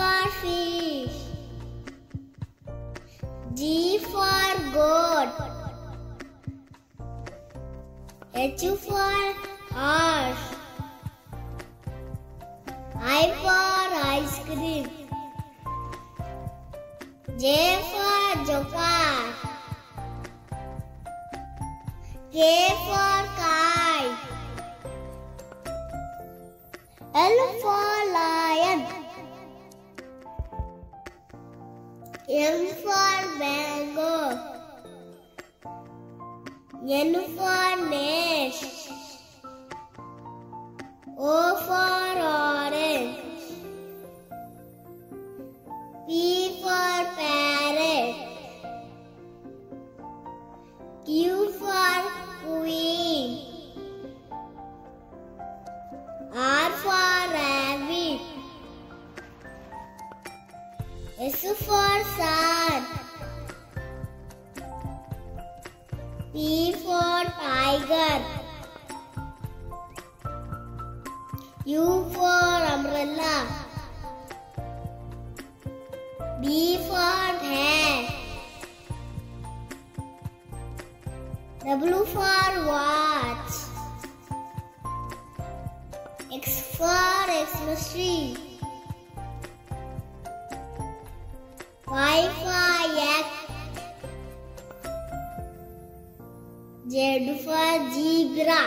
for fish. G for goat. H for horse. I for ice cream. J for joker. K for kite. L for lion. M for mango. N for nest. For sun. T for tiger. U for umbrella. B for hat. W for watch. X for Xmas tree. Yak. Z for zebra.